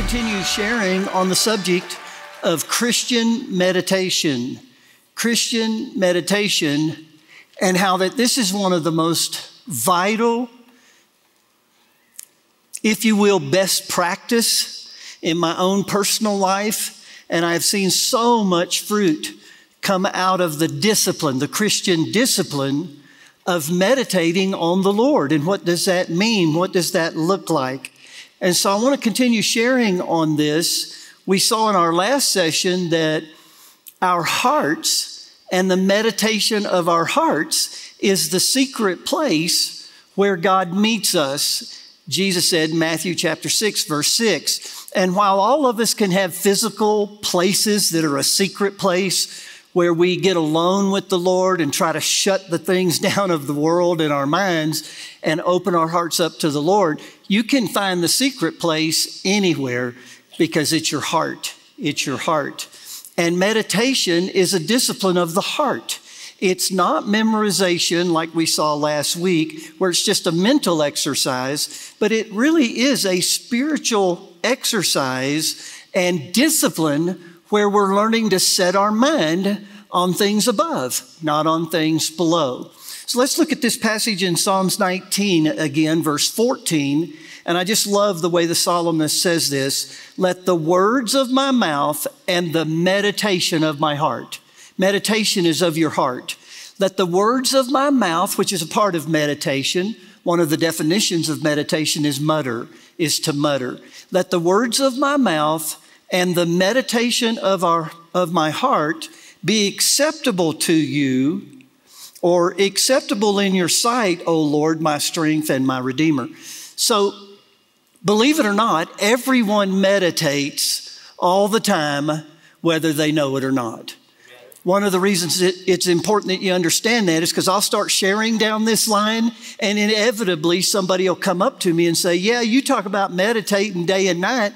continue sharing on the subject of Christian meditation. Christian meditation, and how that this is one of the most vital, if you will, best practice in my own personal life. And I've seen so much fruit come out of the discipline, the Christian discipline of meditating on the Lord. And what does that mean? What does that look like? And so I want to continue sharing on this. We saw in our last session that our hearts and the meditation of our hearts is the secret place where God meets us. Jesus said in Matthew chapter 6, verse 6. And while all of us can have physical places that are a secret place where we get alone with the Lord and try to shut the things down of the world in our minds and open our hearts up to the Lord, you can find the secret place anywhere because it's your heart. It's your heart. And meditation is a discipline of the heart. It's not memorization like we saw last week, where it's just a mental exercise, but it really is a spiritual exercise and discipline where we're learning to set our mind on things above, not on things below. So let's look at this passage in Psalms 19 again, verse 14. And I just love the way the psalmist says this let the words of my mouth and the meditation of my heart. Meditation is of your heart. Let the words of my mouth, which is a part of meditation, one of the definitions of meditation is mutter, is to mutter. Let the words of my mouth and the meditation of, our, of my heart be acceptable to you or acceptable in your sight, O Lord, my strength and my redeemer. So, believe it or not, everyone meditates all the time, whether they know it or not. One of the reasons it's important that you understand that is because I'll start sharing down this line, and inevitably somebody will come up to me and say, Yeah, you talk about meditating day and night.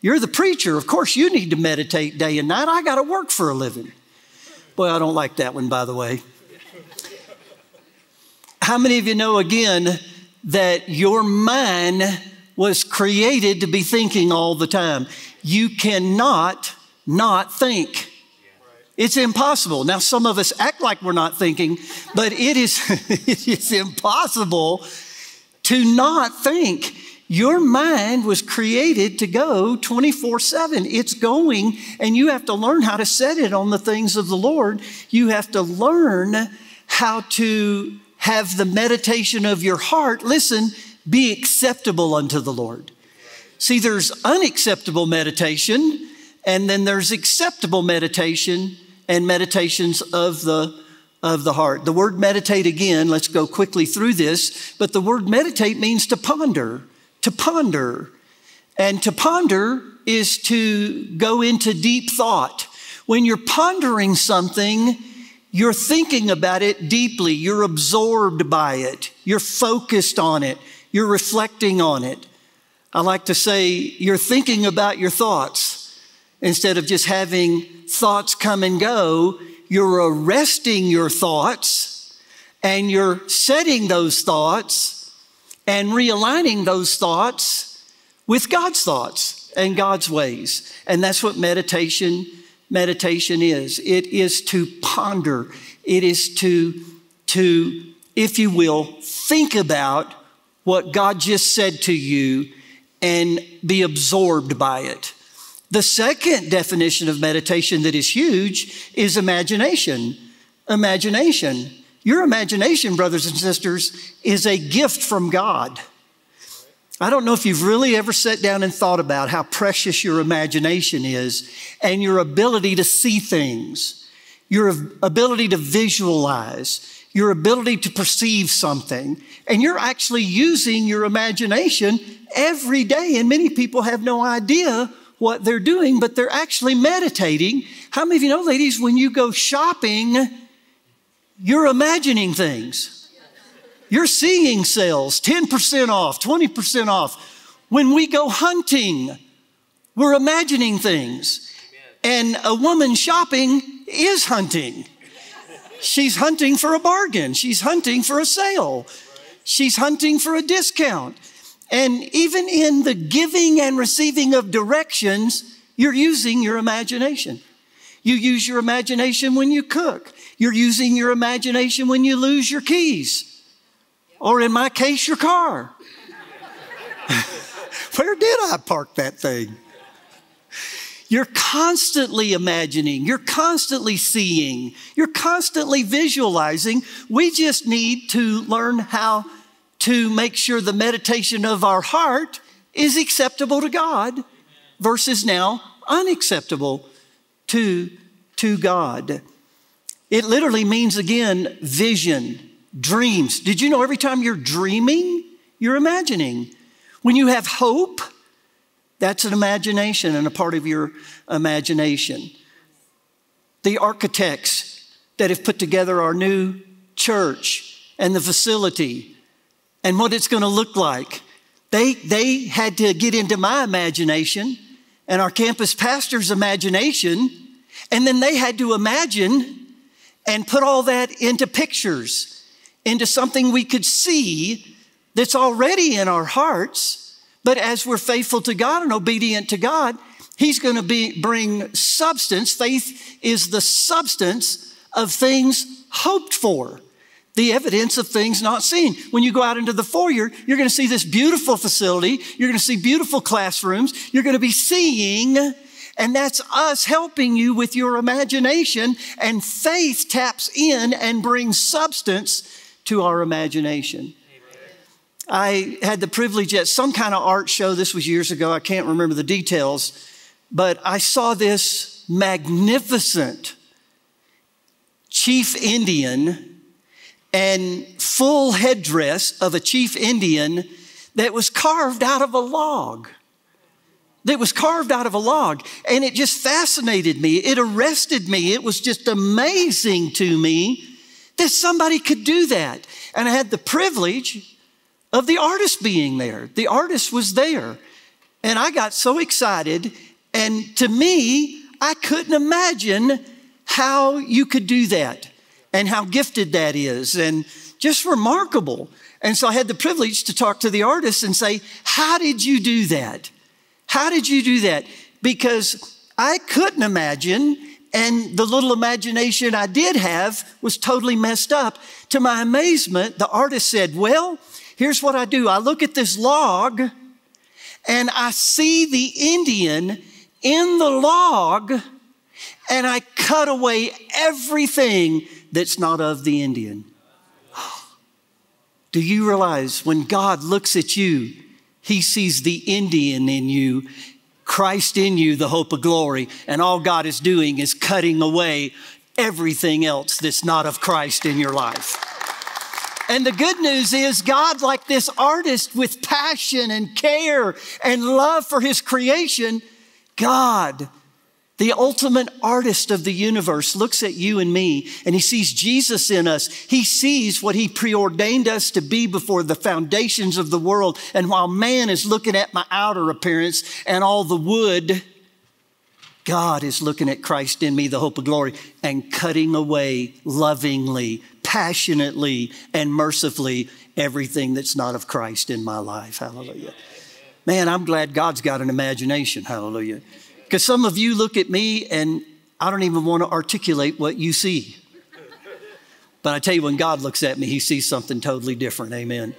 You're the preacher. Of course, you need to meditate day and night. I got to work for a living. Boy, I don't like that one, by the way. How many of you know again that your mind was created to be thinking all the time? You cannot not think. It's impossible. Now, some of us act like we're not thinking, but it is, it is impossible to not think. Your mind was created to go 24 7. It's going, and you have to learn how to set it on the things of the Lord. You have to learn how to have the meditation of your heart, listen, be acceptable unto the Lord. See, there's unacceptable meditation, and then there's acceptable meditation and meditations of the of the heart. The word meditate again, let's go quickly through this, but the word meditate means to ponder to ponder. And to ponder is to go into deep thought. When you're pondering something, you're thinking about it deeply. You're absorbed by it. You're focused on it. You're reflecting on it. I like to say you're thinking about your thoughts instead of just having thoughts come and go. You're arresting your thoughts and you're setting those thoughts and realigning those thoughts with God's thoughts and God's ways. And that's what meditation meditation is. It is to ponder. It is to to if you will think about what God just said to you and be absorbed by it. The second definition of meditation that is huge is imagination. Imagination. Your imagination, brothers and sisters, is a gift from God. I don't know if you've really ever sat down and thought about how precious your imagination is and your ability to see things, your ability to visualize, your ability to perceive something. And you're actually using your imagination every day. And many people have no idea what they're doing, but they're actually meditating. How many of you know, ladies, when you go shopping, you're imagining things. You're seeing sales 10% off, 20% off. When we go hunting, we're imagining things. And a woman shopping is hunting. She's hunting for a bargain. She's hunting for a sale. She's hunting for a discount. And even in the giving and receiving of directions, you're using your imagination. You use your imagination when you cook. You're using your imagination when you lose your keys. Or in my case, your car. Where did I park that thing? You're constantly imagining, you're constantly seeing, you're constantly visualizing. We just need to learn how to make sure the meditation of our heart is acceptable to God versus now unacceptable to, to God. It literally means again vision, dreams. Did you know every time you're dreaming, you're imagining? When you have hope, that's an imagination and a part of your imagination. The architects that have put together our new church and the facility and what it's going to look like, they, they had to get into my imagination and our campus pastor's imagination, and then they had to imagine and put all that into pictures, into something we could see that's already in our hearts but as we're faithful to God and obedient to God, He's going to be, bring substance. Faith is the substance of things hoped for, the evidence of things not seen. When you go out into the foyer, you're going to see this beautiful facility. You're going to see beautiful classrooms. You're going to be seeing, and that's us helping you with your imagination. And faith taps in and brings substance to our imagination. I had the privilege at some kind of art show, this was years ago, I can't remember the details, but I saw this magnificent chief Indian and full headdress of a chief Indian that was carved out of a log. That was carved out of a log. And it just fascinated me. It arrested me. It was just amazing to me that somebody could do that. And I had the privilege of the artist being there. The artist was there. And I got so excited. And to me, I couldn't imagine how you could do that and how gifted that is and just remarkable. And so I had the privilege to talk to the artist and say, How did you do that? How did you do that? Because I couldn't imagine, and the little imagination I did have was totally messed up. To my amazement, the artist said, Well, Here's what I do I look at this log and I see the Indian in the log and I cut away everything that's not of the Indian. Do you realize when God looks at you, he sees the Indian in you, Christ in you, the hope of glory, and all God is doing is cutting away everything else that's not of Christ in your life. And the good news is, God, like this artist with passion and care and love for his creation, God, the ultimate artist of the universe, looks at you and me and he sees Jesus in us. He sees what he preordained us to be before the foundations of the world. And while man is looking at my outer appearance and all the wood, God is looking at Christ in me, the hope of glory, and cutting away lovingly passionately and mercifully everything that's not of Christ in my life. Hallelujah. Man, I'm glad God's got an imagination. Hallelujah. Because some of you look at me and I don't even want to articulate what you see. But I tell you, when God looks at me, he sees something totally different. Amen.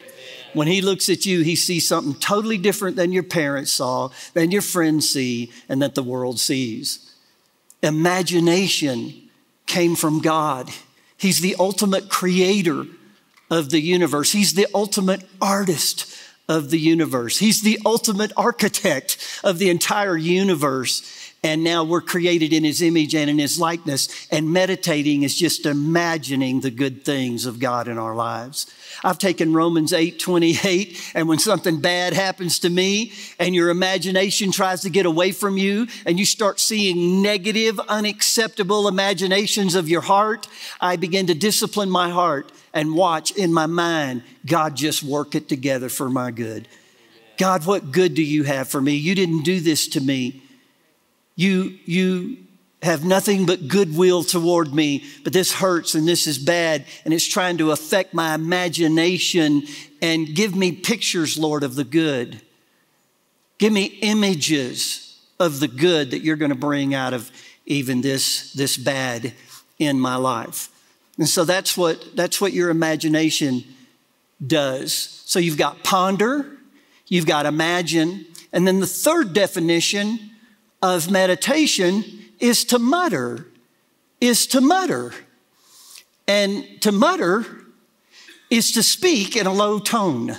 When he looks at you, he sees something totally different than your parents saw, than your friends see, and that the world sees. Imagination came from God. He's the ultimate creator of the universe. He's the ultimate artist of the universe. He's the ultimate architect of the entire universe. And now we're created in his image and in his likeness. And meditating is just imagining the good things of God in our lives. I've taken Romans 8 28, and when something bad happens to me and your imagination tries to get away from you and you start seeing negative, unacceptable imaginations of your heart, I begin to discipline my heart and watch in my mind God just work it together for my good. God, what good do you have for me? You didn't do this to me. You, you have nothing but goodwill toward me, but this hurts and this is bad and it's trying to affect my imagination and give me pictures, Lord, of the good. Give me images of the good that you're going to bring out of even this, this bad in my life. And so that's what, that's what your imagination does. So you've got ponder, you've got imagine, and then the third definition of meditation is to mutter, is to mutter. And to mutter is to speak in a low tone.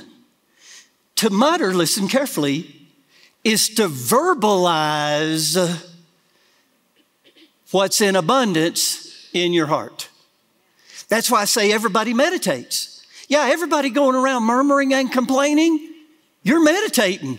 To mutter, listen carefully, is to verbalize what's in abundance in your heart. That's why I say everybody meditates. Yeah, everybody going around murmuring and complaining, you're meditating.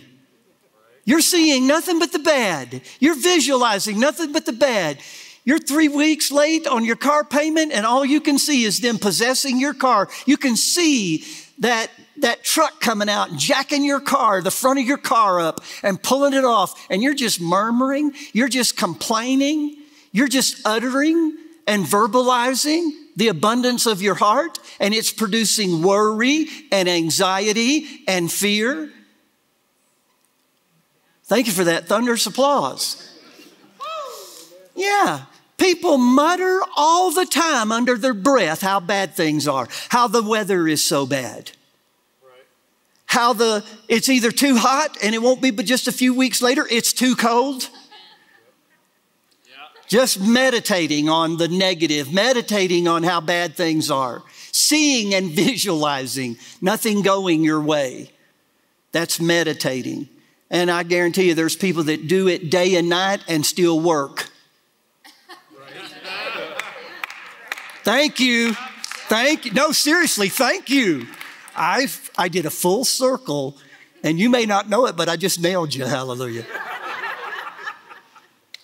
You're seeing nothing but the bad. You're visualizing nothing but the bad. You're three weeks late on your car payment, and all you can see is them possessing your car. You can see that, that truck coming out, jacking your car, the front of your car up, and pulling it off. And you're just murmuring, you're just complaining, you're just uttering and verbalizing the abundance of your heart, and it's producing worry and anxiety and fear. Thank you for that thunderous applause. Yeah, people mutter all the time under their breath how bad things are, how the weather is so bad. How the it's either too hot and it won't be but just a few weeks later it's too cold. Just meditating on the negative, meditating on how bad things are, seeing and visualizing nothing going your way. That's meditating. And I guarantee you there's people that do it day and night and still work. Thank you. Thank you. No, seriously, thank you. I I did a full circle, and you may not know it, but I just nailed you. Hallelujah.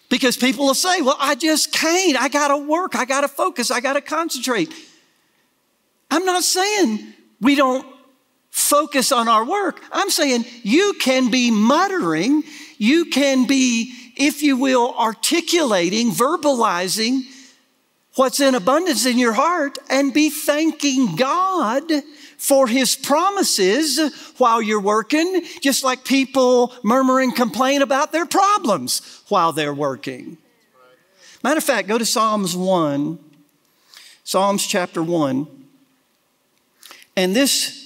because people will say, Well, I just can't. I got to work. I got to focus. I got to concentrate. I'm not saying we don't focus on our work. I'm saying you can be muttering, you can be, if you will, articulating, verbalizing what's in abundance in your heart and be thanking God for his promises while you're working, just like people murmur and complain about their problems while they're working. Matter of fact, go to Psalms 1, Psalms chapter 1. And this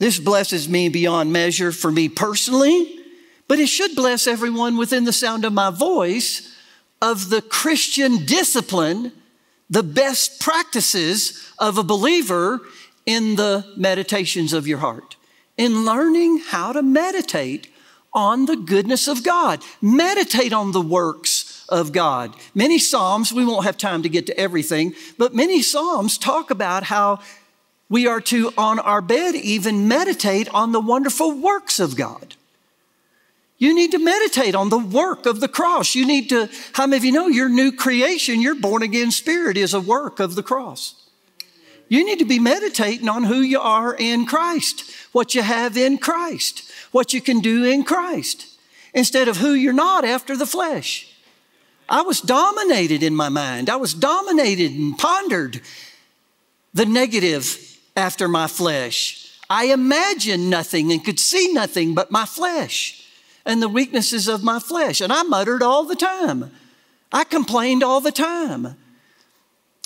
this blesses me beyond measure for me personally, but it should bless everyone within the sound of my voice of the Christian discipline, the best practices of a believer in the meditations of your heart, in learning how to meditate on the goodness of God, meditate on the works of God. Many Psalms, we won't have time to get to everything, but many Psalms talk about how we are to, on our bed, even meditate on the wonderful works of God. You need to meditate on the work of the cross. You need to, how many of you know your new creation, your born again spirit is a work of the cross? You need to be meditating on who you are in Christ, what you have in Christ, what you can do in Christ, instead of who you're not after the flesh. I was dominated in my mind. I was dominated and pondered the negative after my flesh. I imagined nothing and could see nothing but my flesh and the weaknesses of my flesh. And I muttered all the time. I complained all the time.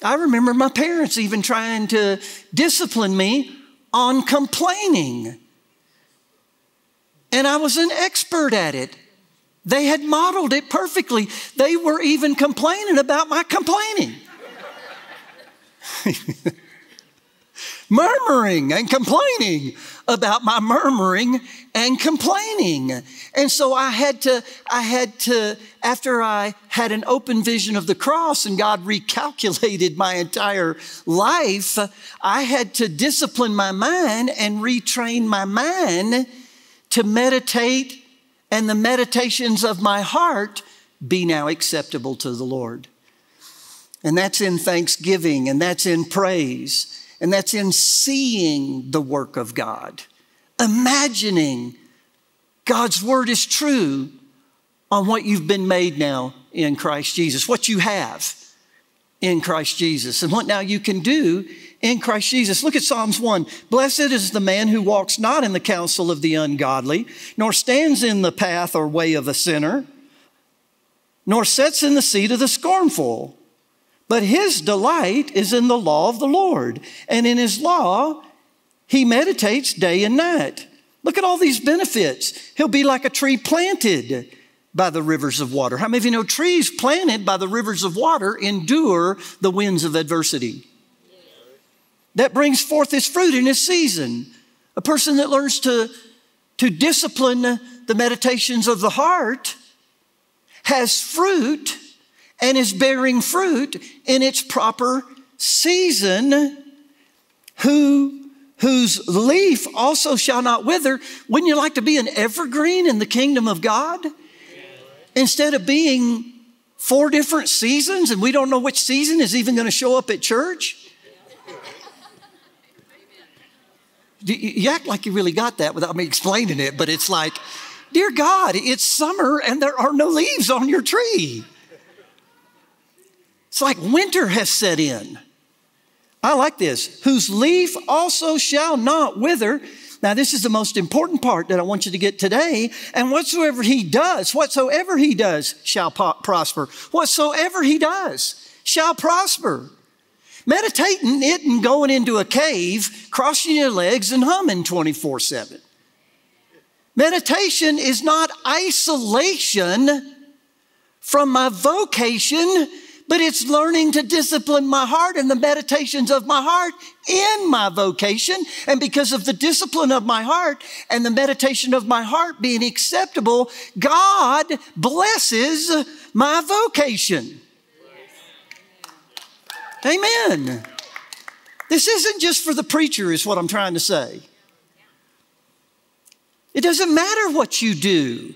I remember my parents even trying to discipline me on complaining. And I was an expert at it. They had modeled it perfectly. They were even complaining about my complaining. murmuring and complaining about my murmuring and complaining. And so I had to, I had to, after I had an open vision of the cross and God recalculated my entire life, I had to discipline my mind and retrain my mind to meditate and the meditations of my heart be now acceptable to the Lord. And that's in thanksgiving and that's in praise and that's in seeing the work of God, imagining God's word is true on what you've been made now in Christ Jesus, what you have in Christ Jesus, and what now you can do in Christ Jesus. Look at Psalms 1. Blessed is the man who walks not in the counsel of the ungodly, nor stands in the path or way of a sinner, nor sits in the seat of the scornful. But his delight is in the law of the Lord, and in his law he meditates day and night. Look at all these benefits. He'll be like a tree planted by the rivers of water. How many of you know trees planted by the rivers of water endure the winds of adversity? That brings forth its fruit in its season. A person that learns to, to discipline the meditations of the heart has fruit and is bearing fruit in its proper season, who whose leaf also shall not wither. Wouldn't you like to be an evergreen in the kingdom of God? instead of being four different seasons and we don't know which season is even going to show up at church? You act like you really got that without me explaining it, but it's like, dear God, it's summer and there are no leaves on your tree. It's like winter has set in. I like this. Whose leaf also shall not wither, now, this is the most important part that I want you to get today. And whatsoever he does, whatsoever he does shall prosper. Whatsoever he does shall prosper. Meditating it and going into a cave, crossing your legs and humming 24 7. Meditation is not isolation from my vocation but it's learning to discipline my heart and the meditations of my heart in my vocation. And because of the discipline of my heart and the meditation of my heart being acceptable, God blesses my vocation. Amen. This isn't just for the preacher, is what I'm trying to say. It doesn't matter what you do.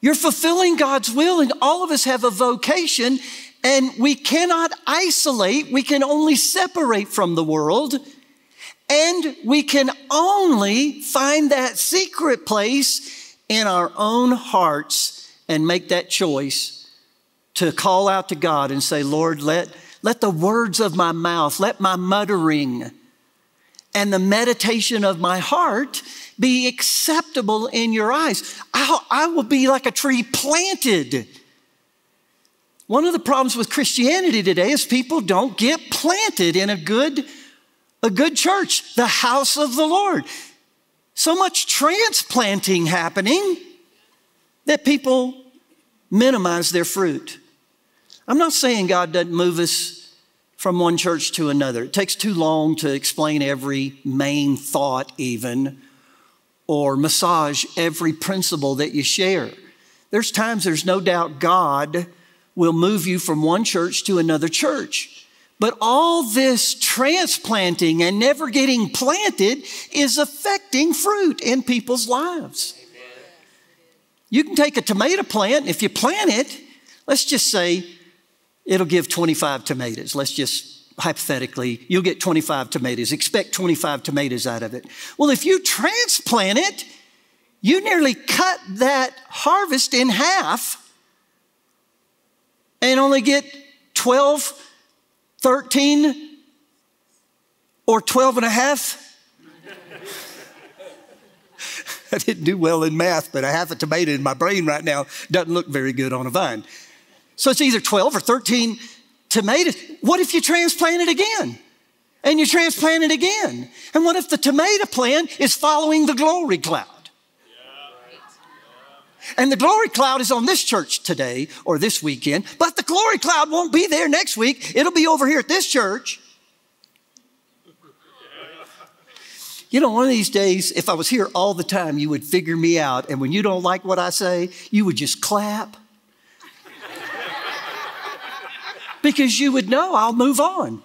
You're fulfilling God's will, and all of us have a vocation, and we cannot isolate, we can only separate from the world. And we can only find that secret place in our own hearts and make that choice to call out to God and say, Lord, let, let the words of my mouth, let my muttering and the meditation of my heart be acceptable in your eyes. I'll, I will be like a tree planted one of the problems with Christianity today is people don't get planted in a good, a good church, the house of the Lord. So much transplanting happening that people minimize their fruit. I'm not saying God doesn't move us from one church to another. It takes too long to explain every main thought, even, or massage every principle that you share. There's times there's no doubt God will move you from one church to another church. But all this transplanting and never getting planted is affecting fruit in people's lives. You can take a tomato plant, if you plant it, let's just say it'll give 25 tomatoes. Let's just hypothetically, you'll get 25 tomatoes. Expect 25 tomatoes out of it. Well, if you transplant it, you nearly cut that harvest in half and only get 12, 13, or 12 and a half? I didn't do well in math, but I have a tomato in my brain right now doesn't look very good on a vine. So it's either 12 or 13 tomatoes. What if you transplant it again? And you transplant it again? And what if the tomato plant is following the glory cloud? And the glory cloud is on this church today or this weekend, but the glory cloud won't be there next week. It'll be over here at this church. You know, one of these days, if I was here all the time, you would figure me out. And when you don't like what I say, you would just clap. because you would know I'll move on.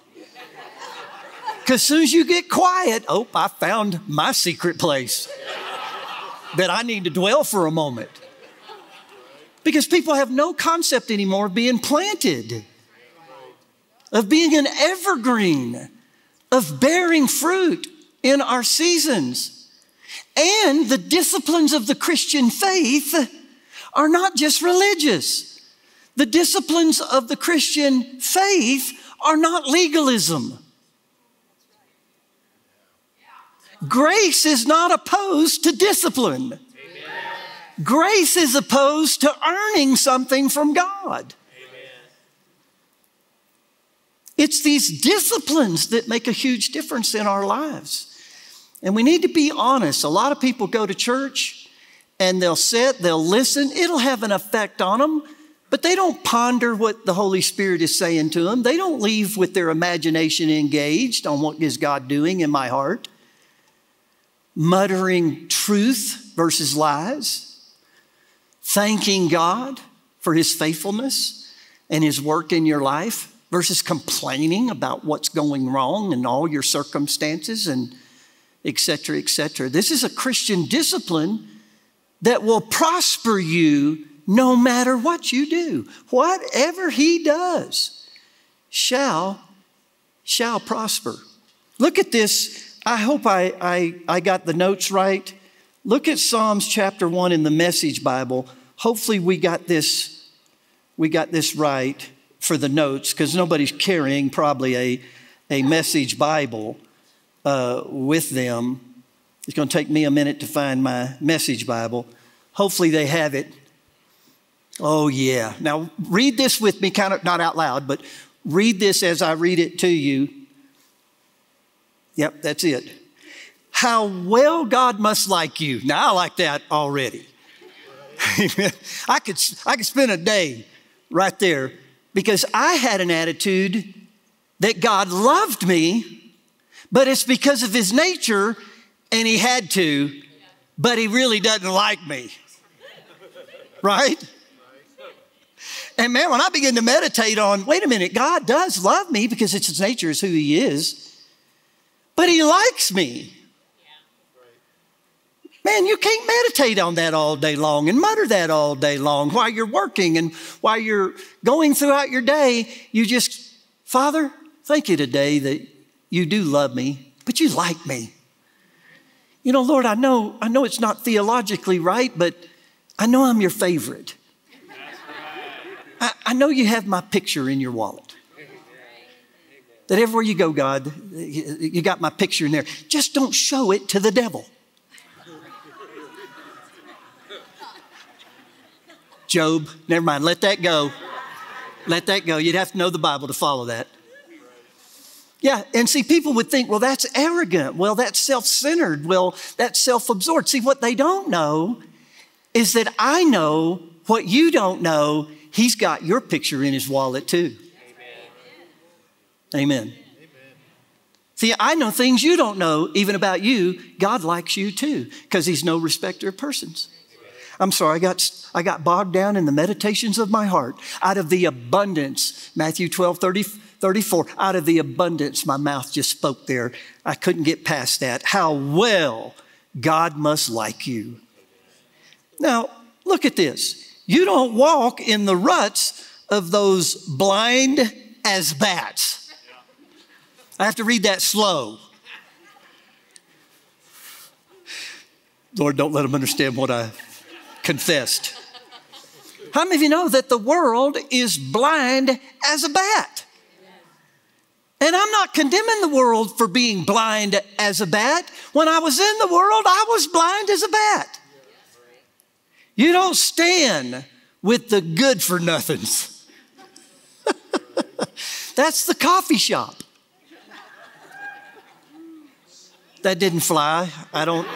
Because as soon as you get quiet, oh, I found my secret place that I need to dwell for a moment. Because people have no concept anymore of being planted, of being an evergreen, of bearing fruit in our seasons. And the disciplines of the Christian faith are not just religious. The disciplines of the Christian faith are not legalism. Grace is not opposed to discipline. Grace is opposed to earning something from God. Amen. It's these disciplines that make a huge difference in our lives. And we need to be honest. A lot of people go to church and they'll sit, they'll listen, it'll have an effect on them, but they don't ponder what the Holy Spirit is saying to them. They don't leave with their imagination engaged on what is God doing in my heart muttering truth versus lies, thanking God for his faithfulness and his work in your life versus complaining about what's going wrong and all your circumstances and etc etc this is a christian discipline that will prosper you no matter what you do. Whatever he does shall shall prosper. Look at this. I hope I, I, I got the notes right. Look at Psalms chapter 1 in the Message Bible. Hopefully we got this, we got this right for the notes because nobody's carrying probably a, a Message Bible uh, with them. It's going to take me a minute to find my Message Bible. Hopefully they have it. Oh, yeah. Now, read this with me, kind of not out loud, but read this as I read it to you. Yep, that's it. How well God must like you. Now I like that already. I could I could spend a day right there because I had an attitude that God loved me, but it's because of his nature and he had to, but he really doesn't like me. Right? And man, when I begin to meditate on, wait a minute, God does love me because it's his nature, is who he is but he likes me. Man, you can't meditate on that all day long and mutter that all day long while you're working and while you're going throughout your day. You just, Father, thank you today that you do love me, but you like me. You know, Lord, I know, I know it's not theologically right, but I know I'm your favorite. I, I know you have my picture in your wallet that everywhere you go, God, you got my picture in there. Just don't show it to the devil. Job, never mind, let that go. Let that go. You'd have to know the Bible to follow that. Yeah, and see, people would think, well, that's arrogant. Well, that's self centered. Well, that's self absorbed. See, what they don't know is that I know what you don't know. He's got your picture in his wallet, too. Amen. Amen. See, I know things you don't know, even about you. God likes you too, because He's no respecter of persons. I'm sorry, I got, I got bogged down in the meditations of my heart. Out of the abundance, Matthew 12, 30, 34, out of the abundance, my mouth just spoke there. I couldn't get past that. How well God must like you. Now, look at this. You don't walk in the ruts of those blind as bats. I have to read that slow. Lord, don't let them understand what I confessed. How many of you know that the world is blind as a bat? And I'm not condemning the world for being blind as a bat. When I was in the world, I was blind as a bat. You don't stand with the good for nothings. That's the coffee shop. That didn't fly. I don't.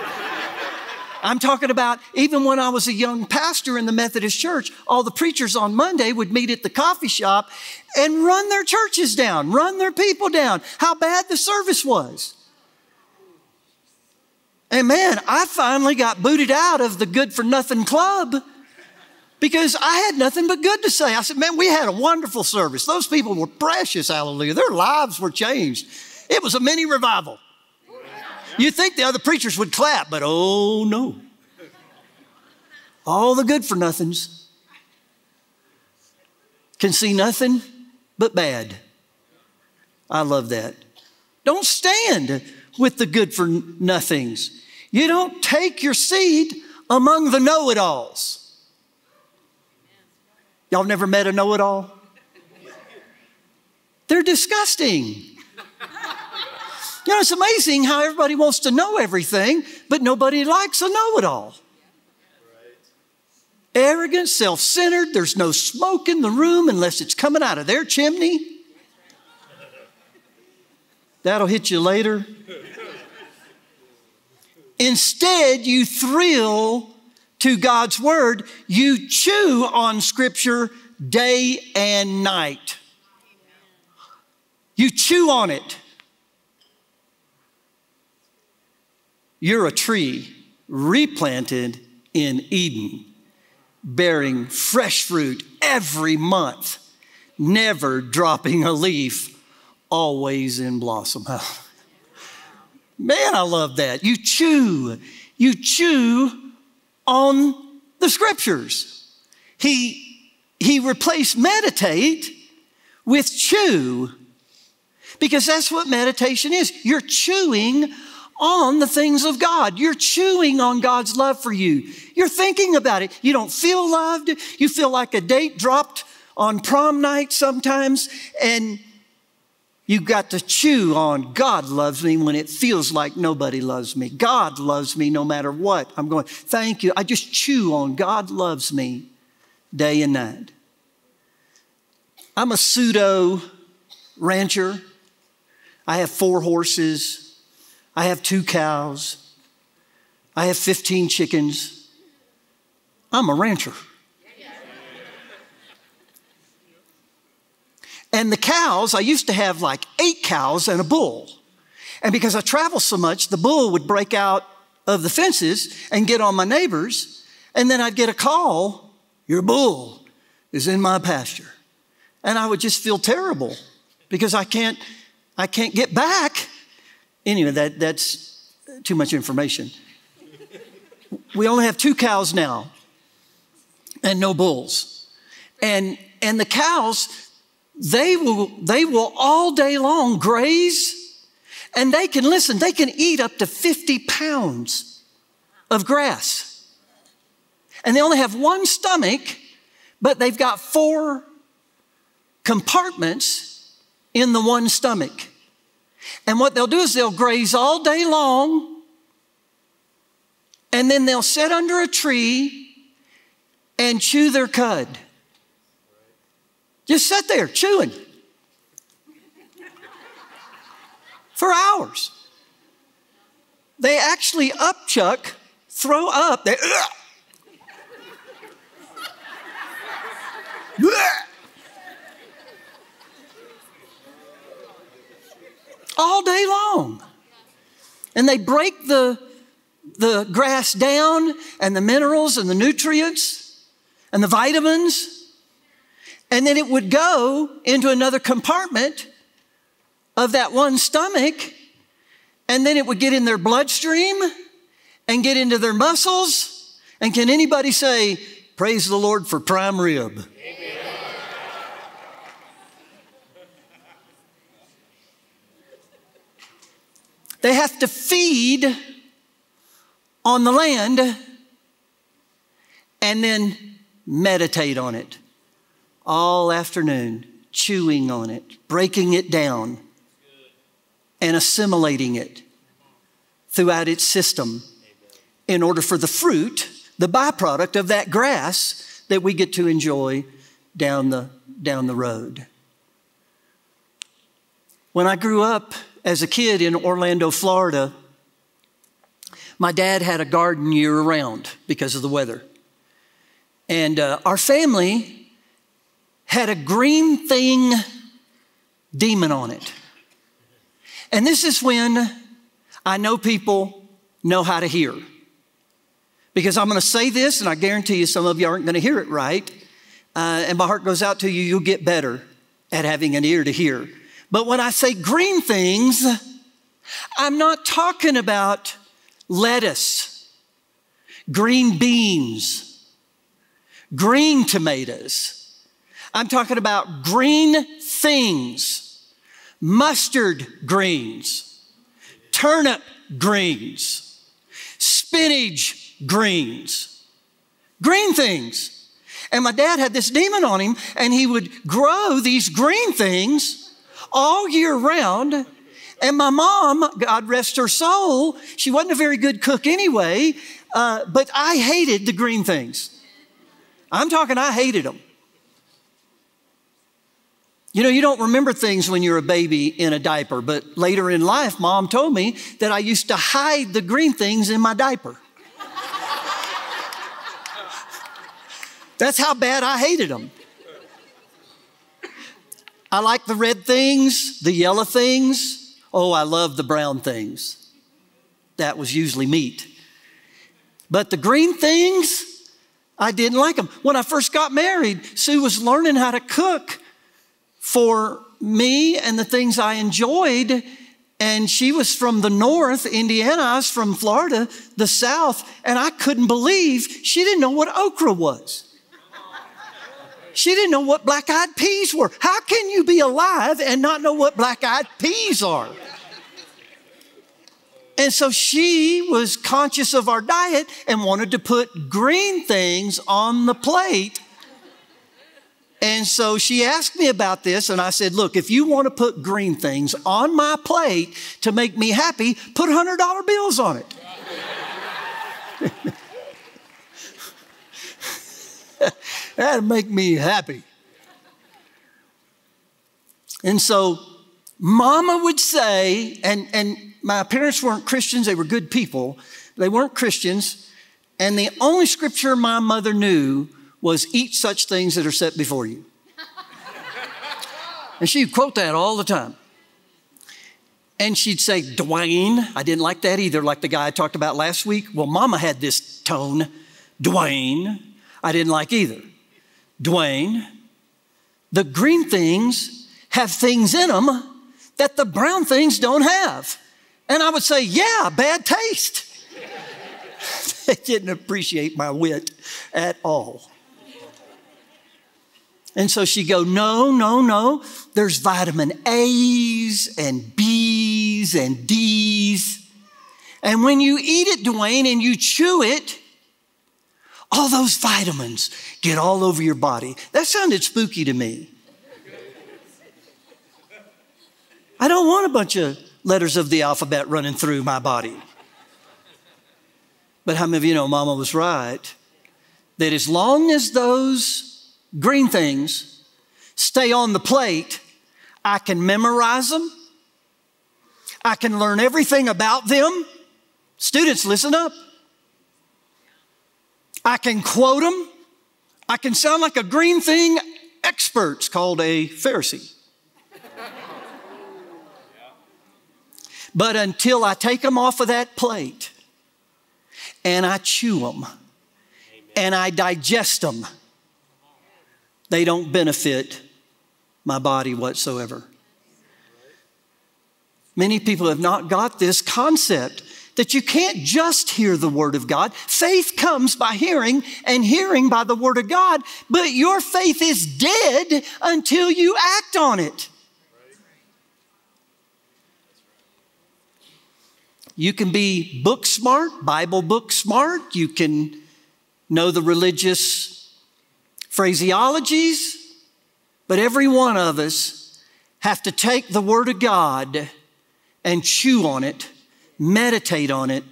I'm talking about even when I was a young pastor in the Methodist church, all the preachers on Monday would meet at the coffee shop and run their churches down, run their people down, how bad the service was. And man, I finally got booted out of the good for nothing club because I had nothing but good to say. I said, man, we had a wonderful service. Those people were precious, hallelujah. Their lives were changed. It was a mini revival. You'd think the other preachers would clap, but oh no. All the good for nothings can see nothing but bad. I love that. Don't stand with the good for nothings. You don't take your seat among the know it alls. Y'all never met a know it all? They're disgusting. You know, it's amazing how everybody wants to know everything, but nobody likes a know it all. Arrogant, self centered, there's no smoke in the room unless it's coming out of their chimney. That'll hit you later. Instead, you thrill to God's word, you chew on scripture day and night. You chew on it. You're a tree replanted in Eden, bearing fresh fruit every month, never dropping a leaf, always in blossom. Man, I love that. You chew, you chew on the scriptures. He, he replaced meditate with chew because that's what meditation is. You're chewing on the things of God. You're chewing on God's love for you. You're thinking about it. You don't feel loved. You feel like a date dropped on prom night sometimes, and you've got to chew on God loves me when it feels like nobody loves me. God loves me no matter what. I'm going, thank you. I just chew on God loves me day and night. I'm a pseudo rancher. I have four horses. I have two cows. I have 15 chickens. I'm a rancher. And the cows, I used to have like eight cows and a bull. And because I travel so much, the bull would break out of the fences and get on my neighbors. And then I'd get a call, Your bull is in my pasture. And I would just feel terrible because I can't I can't get back. Anyway, that, that's too much information. We only have two cows now and no bulls. And, and the cows, they will, they will all day long graze and they can, listen, they can eat up to 50 pounds of grass. And they only have one stomach, but they've got four compartments in the one stomach. And what they'll do is they'll graze all day long, and then they'll sit under a tree and chew their cud. Just sit there chewing for hours. They actually upchuck, throw up, they, all day long. And they break the, the grass down and the minerals and the nutrients and the vitamins. And then it would go into another compartment of that one stomach. And then it would get in their bloodstream and get into their muscles. And can anybody say, Praise the Lord for prime rib? Amen. They have to feed on the land and then meditate on it all afternoon, chewing on it, breaking it down, and assimilating it throughout its system in order for the fruit, the byproduct of that grass that we get to enjoy down the, down the road. When I grew up, as a kid in Orlando, Florida, my dad had a garden year round because of the weather. And uh, our family had a green thing demon on it. And this is when I know people know how to hear. Because I'm going to say this, and I guarantee you some of you aren't going to hear it right. Uh, and my heart goes out to you, you'll get better at having an ear to hear. But when I say green things, I'm not talking about lettuce, green beans, green tomatoes. I'm talking about green things, mustard greens, turnip greens, spinach greens, green things. And my dad had this demon on him, and he would grow these green things all year round. And my mom, God rest her soul, she wasn't a very good cook anyway, uh, but I hated the green things. I'm talking, I hated them. You know, you don't remember things when you're a baby in a diaper, but later in life, mom told me that I used to hide the green things in my diaper. That's how bad I hated them. I like the red things, the yellow things. Oh, I love the brown things. That was usually meat. But the green things, I didn't like them. When I first got married, Sue was learning how to cook for me and the things I enjoyed. And she was from the north, Indiana. I was from Florida, the south. And I couldn't believe she didn't know what okra was. She didn't know what black eyed peas were. How can you be alive and not know what black eyed peas are? And so she was conscious of our diet and wanted to put green things on the plate and so she asked me about this, and I said, Look, if you want to put green things on my plate to make me happy, put $100 bills on it. That'd make me happy. And so mama would say, and, and my parents weren't Christians, they were good people, they weren't Christians, and the only scripture my mother knew was eat such things that are set before you. and she'd quote that all the time. And she'd say, Duane, I didn't like that either, like the guy I talked about last week. Well, mama had this tone, Duane, I didn't like either. Duane, the green things have things in them that the brown things don't have. And I would say, yeah, bad taste. they didn't appreciate my wit at all. And so she'd go, No, no, no. There's vitamin A's and B's and D's. And when you eat it, Duane, and you chew it, all those vitamins get all over your body. That sounded spooky to me. I don't want a bunch of letters of the alphabet running through my body. But how many of you know Mama was right? That as long as those green things stay on the plate, I can memorize them. I can learn everything about them. Students, listen up. I can quote them. I can sound like a green thing expert called a Pharisee. But until I take them off of that plate and I chew them and I digest them, they don't benefit my body whatsoever. Many people have not got this concept that you can't just hear the Word of God. Faith comes by hearing, and hearing by the Word of God, but your faith is dead until you act on it. You can be book smart, Bible book smart. You can know the religious phraseologies, but every one of us have to take the Word of God and chew on it, meditate on it,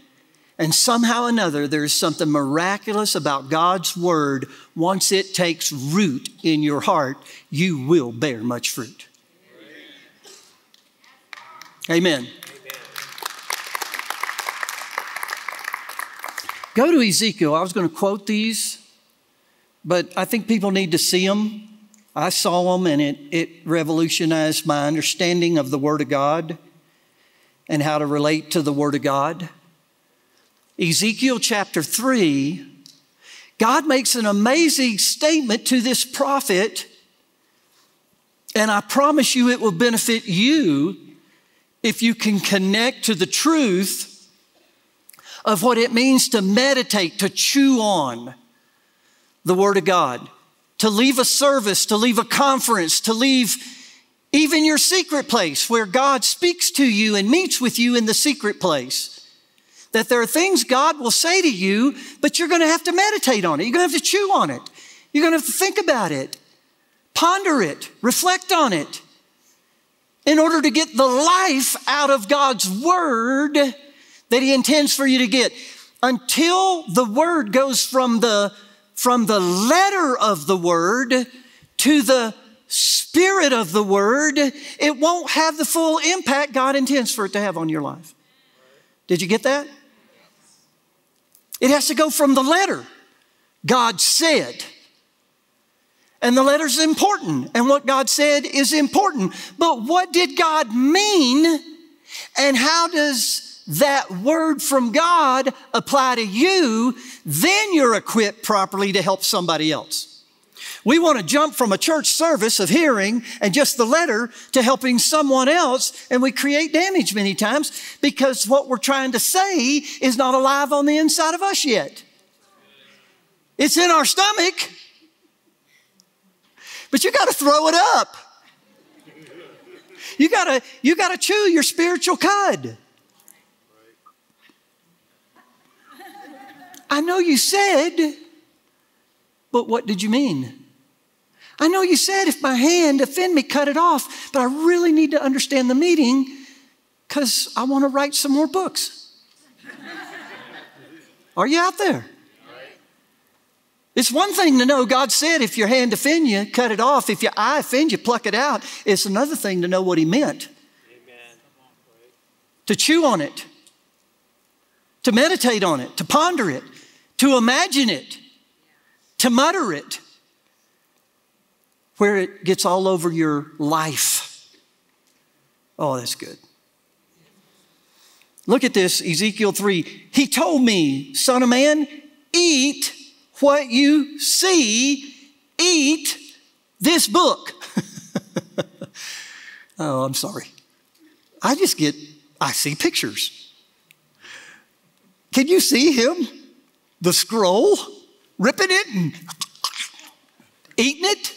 and somehow or another there's something miraculous about God's Word. Once it takes root in your heart, you will bear much fruit. Amen. Go to Ezekiel. I was going to quote these but I think people need to see them. I saw them and it, it revolutionized my understanding of the Word of God and how to relate to the Word of God. Ezekiel chapter 3, God makes an amazing statement to this prophet, and I promise you it will benefit you if you can connect to the truth of what it means to meditate, to chew on the Word of God, to leave a service, to leave a conference, to leave even your secret place where God speaks to you and meets with you in the secret place. That there are things God will say to you, but you're going to have to meditate on it. You're going to have to chew on it. You're going to have to think about it, ponder it, reflect on it in order to get the life out of God's word that He intends for you to get. Until the word goes from the, from the letter of the word to the spirit of the word, it won't have the full impact God intends for it to have on your life. Did you get that? It has to go from the letter. God said. And the letter's important, and what God said is important. But what did God mean, and how does that word from God apply to you? Then you're equipped properly to help somebody else. We want to jump from a church service of hearing and just the letter to helping someone else, and we create damage many times because what we're trying to say is not alive on the inside of us yet. It's in our stomach, but you got to throw it up. You got to you got to chew your spiritual cud. I know you said, but what did you mean? I know you said if my hand offend me, cut it off, but I really need to understand the meaning because I want to write some more books. Are you out there? It's one thing to know God said if your hand offend you, cut it off. If your eye offend you, pluck it out. It's another thing to know what He meant. Amen. To chew on it, to meditate on it, to ponder it, to imagine it, to mutter it where it gets all over your life. Oh, that's good. Look at this, Ezekiel 3. He told me, Son of man, eat what you see, eat this book. oh, I'm sorry. I just get, I see pictures. Can you see him? The scroll, ripping it and eating it?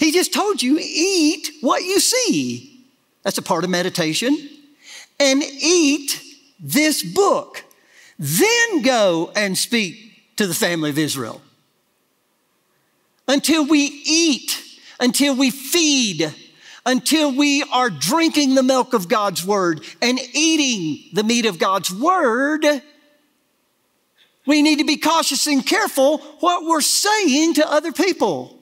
He just told you, eat what you see. That's a part of meditation. And eat this book. Then go and speak to the family of Israel. Until we eat, until we feed, until we are drinking the milk of God's word and eating the meat of God's word, we need to be cautious and careful what we're saying to other people.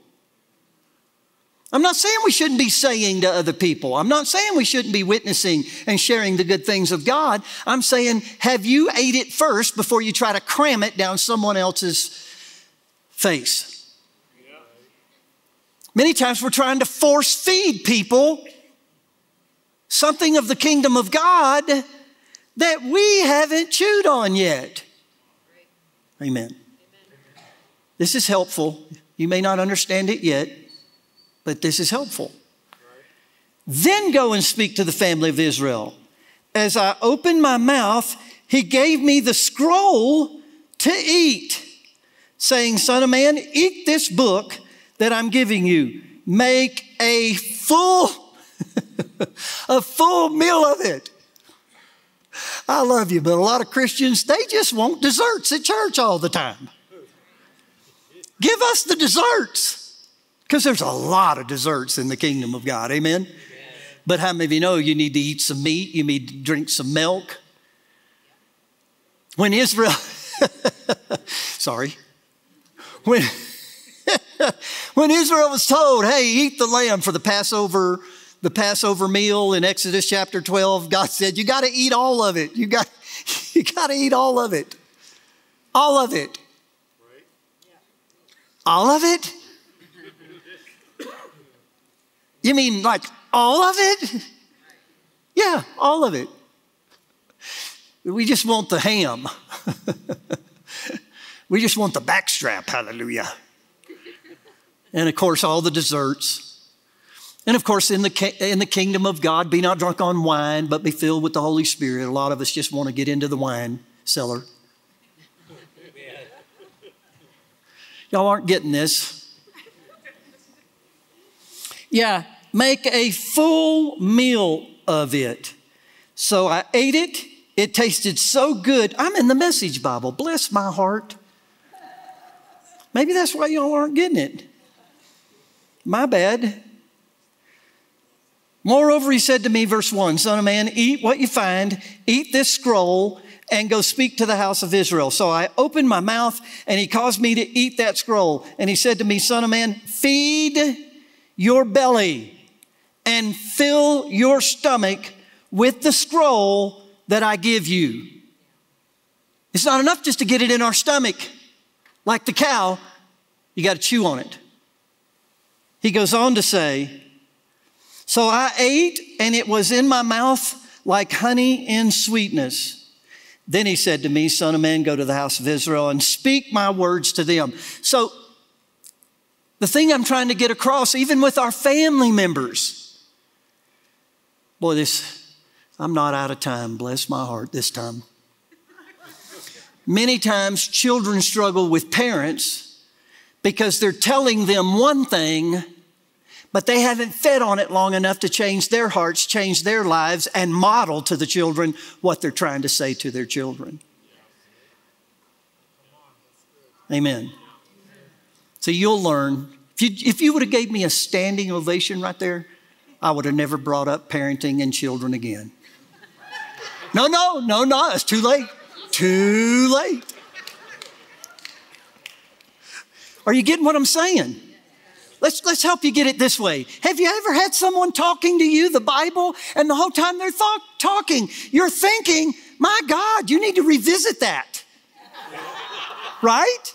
I'm not saying we shouldn't be saying to other people. I'm not saying we shouldn't be witnessing and sharing the good things of God. I'm saying, have you ate it first before you try to cram it down someone else's face? Many times we're trying to force feed people something of the kingdom of God that we haven't chewed on yet. Amen. This is helpful. You may not understand it yet but this is helpful. Then go and speak to the family of Israel. As I opened my mouth, he gave me the scroll to eat, saying, Son of man, eat this book that I'm giving you. Make a full, a full meal of it. I love you, but a lot of Christians, they just want desserts at church all the time. Give us the desserts. Because there's a lot of desserts in the kingdom of God. Amen? Amen? But how many of you know you need to eat some meat? You need to drink some milk? When Israel, sorry, when, when Israel was told, hey, eat the lamb for the Passover, the Passover meal in Exodus chapter 12, God said, you got to eat all of it. You got, you got to eat all of it. All of it. All of it? You mean like all of it? Yeah, all of it. We just want the ham. we just want the backstrap, hallelujah. And of course, all the desserts. And of course, in the, in the kingdom of God, be not drunk on wine, but be filled with the Holy Spirit. A lot of us just want to get into the wine cellar. Y'all aren't getting this. Yeah, make a full meal of it. So I ate it. It tasted so good. I'm in the Message Bible. Bless my heart. Maybe that's why y'all aren't getting it. My bad. Moreover, he said to me, verse 1 Son of man, eat what you find, eat this scroll, and go speak to the house of Israel. So I opened my mouth, and he caused me to eat that scroll. And he said to me, Son of man, feed your belly and fill your stomach with the scroll that I give you. It's not enough just to get it in our stomach like the cow, you got to chew on it. He goes on to say, So I ate, and it was in my mouth like honey in sweetness. Then he said to me, Son of man, go to the house of Israel and speak my words to them. So, the thing I'm trying to get across, even with our family members, boy, this, I'm not out of time, bless my heart this time. Many times, children struggle with parents because they're telling them one thing, but they haven't fed on it long enough to change their hearts, change their lives, and model to the children what they're trying to say to their children. Amen. So you'll learn. If you, if you would have gave me a standing ovation right there, I would have never brought up parenting and children again. No, no, no, no, it's too late. Too late. Are you getting what I'm saying? Let's, let's help you get it this way. Have you ever had someone talking to you, the Bible, and the whole time they're th- talking, you're thinking, my God, you need to revisit that. right?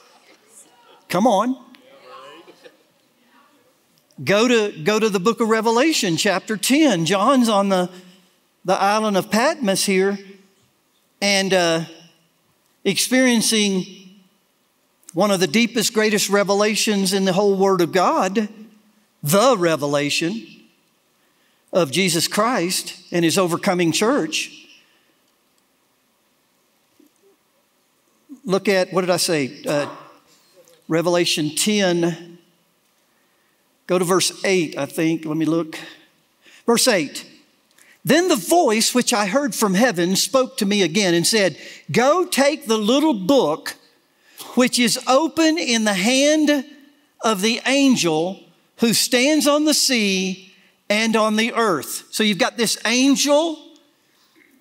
Come on. Go to, go to the book of Revelation, chapter 10. John's on the, the island of Patmos here, and uh, experiencing one of the deepest, greatest revelations in the whole Word of God, the revelation of Jesus Christ and His overcoming church. Look at, what did I say? Uh, Revelation 10. Go to verse 8, I think. Let me look. Verse 8. Then the voice which I heard from heaven spoke to me again and said, Go take the little book which is open in the hand of the angel who stands on the sea and on the earth. So you've got this angel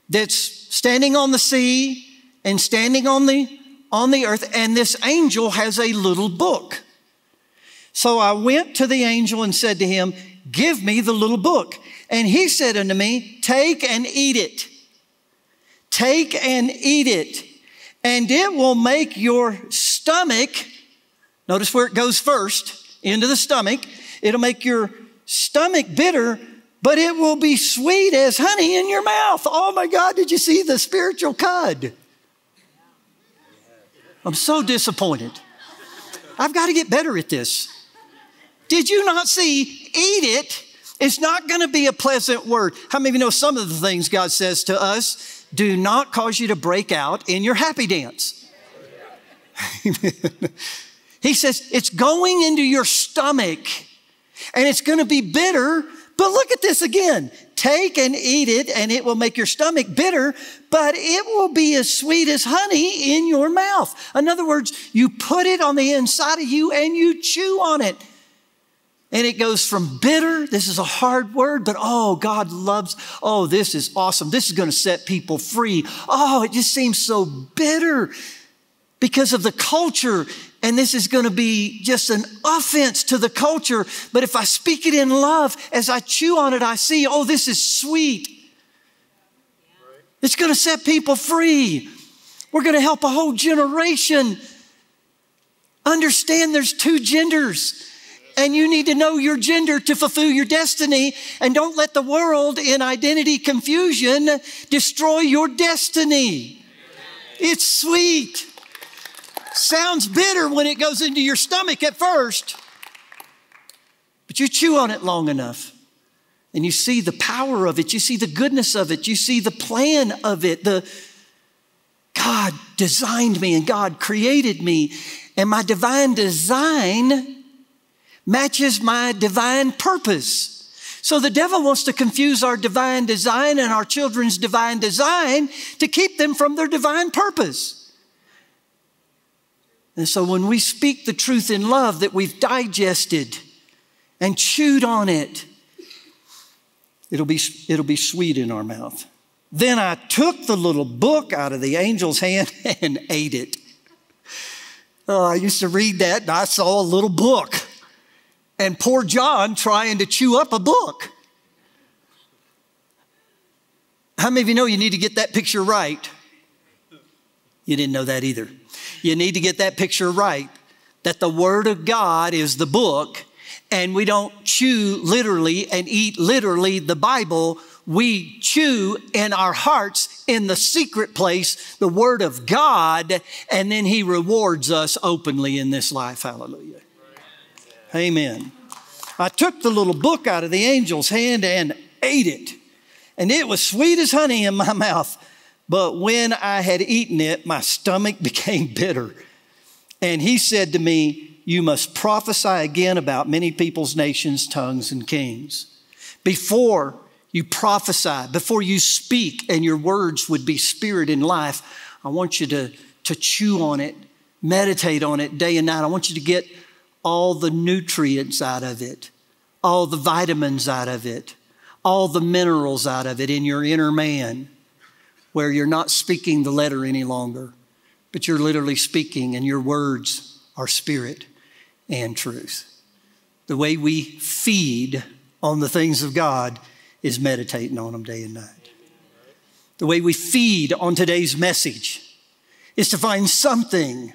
that's standing on the sea and standing on the on the earth and this angel has a little book. So I went to the angel and said to him, "Give me the little book." And he said unto me, Take and eat it. Take and eat it, and it will make your stomach, notice where it goes first, into the stomach. It'll make your stomach bitter, but it will be sweet as honey in your mouth. Oh my God, did you see the spiritual cud? I'm so disappointed. I've got to get better at this. Did you not see? Eat it it's not going to be a pleasant word. How many of you know some of the things God says to us do not cause you to break out in your happy dance? he says it's going into your stomach and it's going to be bitter. But look at this again. Take and eat it, and it will make your stomach bitter, but it will be as sweet as honey in your mouth. In other words, you put it on the inside of you and you chew on it. And it goes from bitter, this is a hard word, but oh, God loves, oh, this is awesome. This is going to set people free. Oh, it just seems so bitter because of the culture. And this is going to be just an offense to the culture. But if I speak it in love, as I chew on it, I see, oh, this is sweet. It's going to set people free. We're going to help a whole generation understand there's two genders and you need to know your gender to fulfill your destiny. And don't let the world in identity confusion destroy your destiny. It's sweet. Sounds bitter when it goes into your stomach at first, but you chew on it long enough and you see the power of it, you see the goodness of it, you see the plan of it. The God designed me and God created me, and my divine design matches my divine purpose. So the devil wants to confuse our divine design and our children's divine design to keep them from their divine purpose. And so when we speak the truth in love that we've digested and chewed on it, it'll be, it'll be sweet in our mouth. Then I took the little book out of the angel's hand and ate it. Oh, I used to read that and I saw a little book. And poor John trying to chew up a book. How many of you know you need to get that picture right? You didn't know that either. You need to get that picture right that the Word of God is the book, and we don't chew literally and eat literally the Bible. We chew in our hearts in the secret place the Word of God, and then He rewards us openly in this life. Hallelujah. Amen. I took the little book out of the angel's hand and ate it and it was sweet as honey in my mouth. But when I had eaten it, my stomach became bitter. And he said to me, You must prophesy again about many peoples, nations, tongues, and kings. Before you prophesy, before you speak, and your words would be spirit and life, I want you to, to chew on it, meditate on it day and night. I want you to get all the nutrients out of it, all the vitamins out of it all the minerals out of it in your inner man, where you're not speaking the letter any longer, but you're literally speaking, and your words are spirit and truth. The way we feed on the things of God is meditating on them day and night. The way we feed on today's message is to find something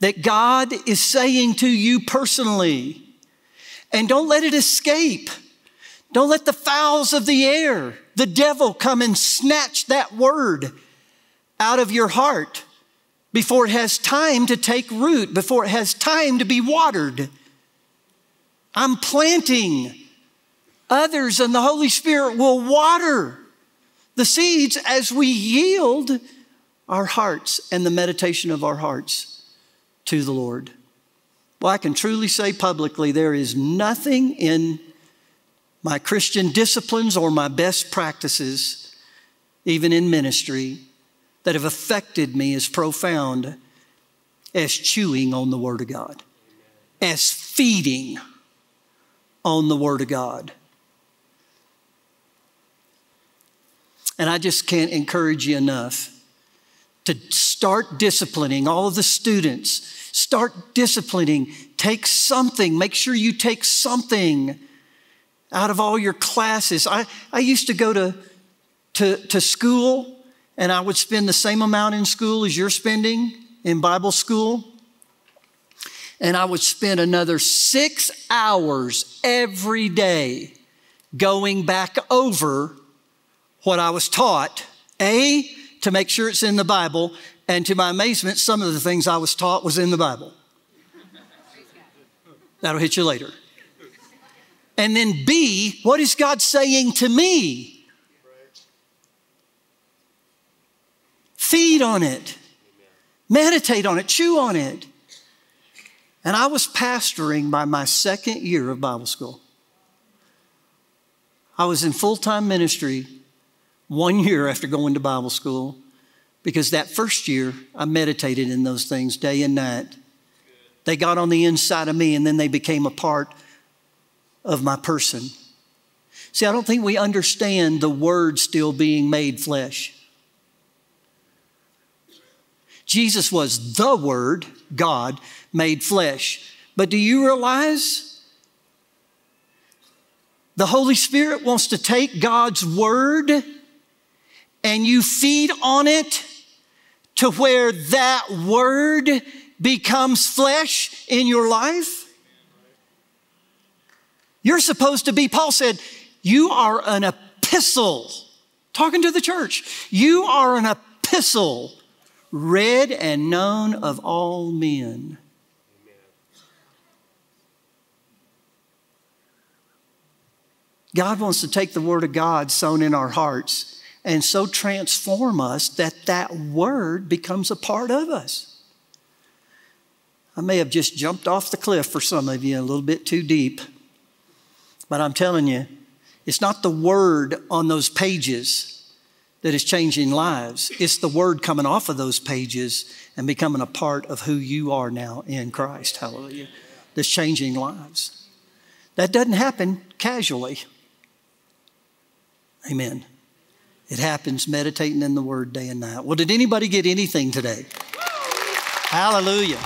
that God is saying to you personally. And don't let it escape. Don't let the fowls of the air, the devil, come and snatch that word out of your heart before it has time to take root, before it has time to be watered. I'm planting. Others and the Holy Spirit will water the seeds as we yield our hearts and the meditation of our hearts to the Lord. Well, I can truly say publicly there is nothing in my Christian disciplines or my best practices, even in ministry, that have affected me as profound as chewing on the Word of God, as feeding on the Word of God. And I just can't encourage you enough to start disciplining all of the students. Start disciplining. Take something. Make sure you take something out of all your classes. I, I used to go to, to, to school and I would spend the same amount in school as you're spending in Bible school. And I would spend another six hours every day going back over what I was taught. A, to make sure it's in the Bible. And to my amazement, some of the things I was taught was in the Bible. That'll hit you later. And then B, what is God saying to me? Feed on it, meditate on it, chew on it. And I was pastoring by my second year of Bible school. I was in full time ministry one year after going to Bible school because that first year I meditated in those things day and night. They got on the inside of me and then they became a part of my person. See, I don't think we understand the word still being made flesh. Jesus was the Word, God, made flesh. But do you realize the Holy Spirit wants to take God's Word and you feed on it to where that Word becomes flesh in your life? You're supposed to be, Paul said, you are an epistle. Talking to the church, you are an epistle read and known of all men. God wants to take the Word of God sown in our hearts and so transform us that that Word becomes a part of us. I may have just jumped off the cliff for some of you a little bit too deep. But I'm telling you, it's not the word on those pages that is changing lives. It's the word coming off of those pages and becoming a part of who you are now in Christ. Hallelujah. That's changing lives. That doesn't happen casually. Amen. It happens meditating in the word day and night. Well, did anybody get anything today? Hallelujah.